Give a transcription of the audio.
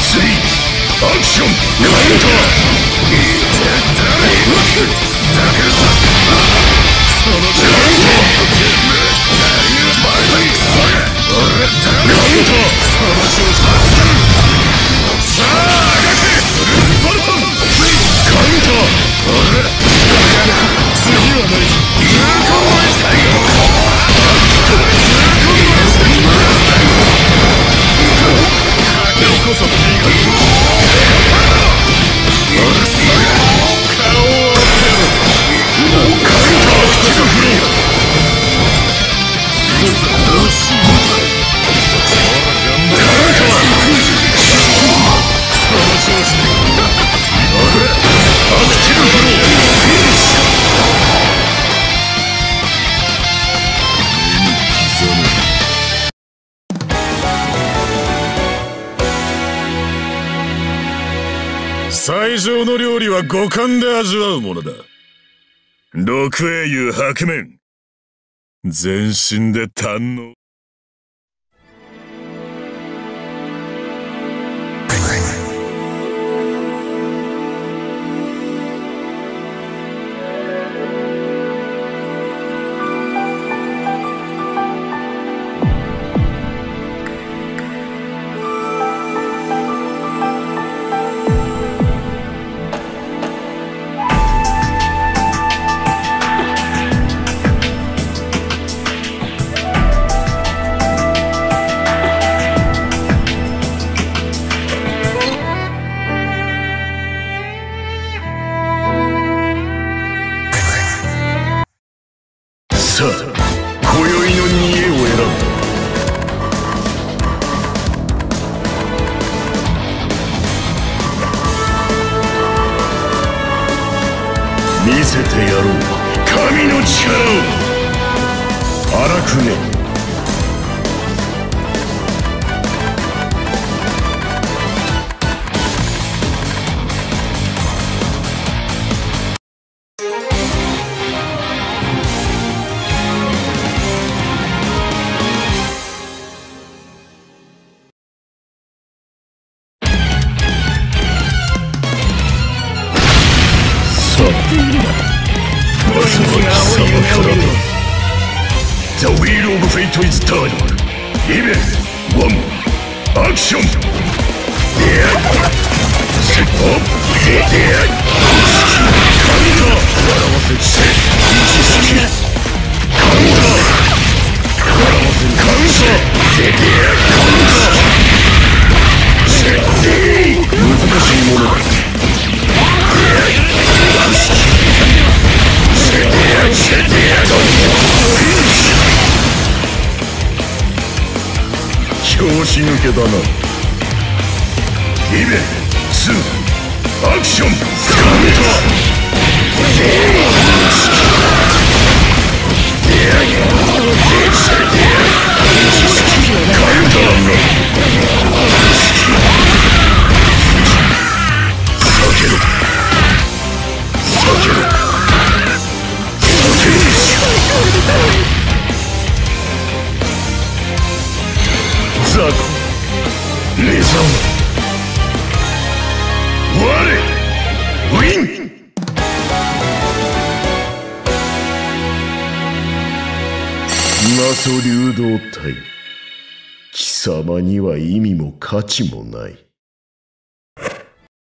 スリーアクションこそ。T が最上の料理は五感で味わうものだ。六英雄白面。全身で堪能。さあ今宵の逃げを選ぶ。見せてやろう。神の力を。荒くね。Wheel of fate is turned イベンワンアクションでセットでカウンター笑わせセ一式カ拍子抜けだな。イベ2アクション。カウンザ魔素流動体。貴様には意味も価値もない。